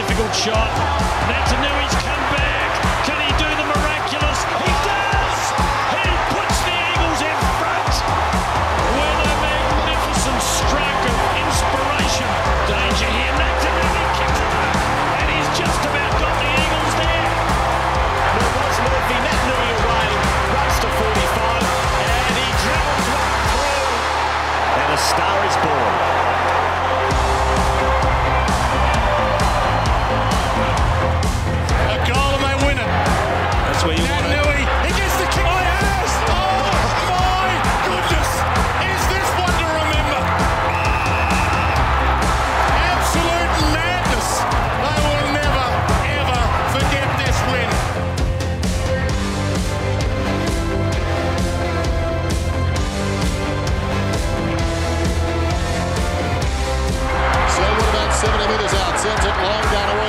difficult shot. Naitanui's come back. Can he do the miraculous? He does! He puts the Eagles in front with a magnificent stroke of inspiration. Danger here. Naitanui kicks it and he's just about got the Eagles there. And it was Murphy. Naitanui away, runs to 45, and he dribbles one through. And a star is born. sends it long down away.